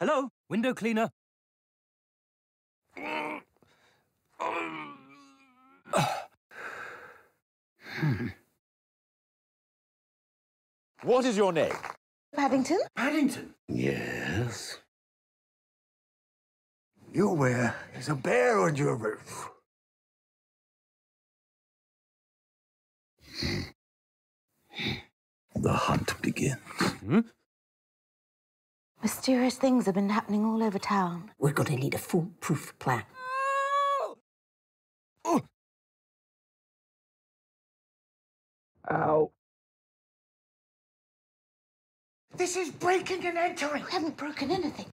Hello? Window cleaner? What is your name? Paddington? Paddington? Yes. You where is a bear on your roof. The hunt begins. Hmm? Mysterious things have been happening all over town. We're going to need a foolproof plan. Oh! oh! Ow. This is breaking and entering. We haven't broken anything.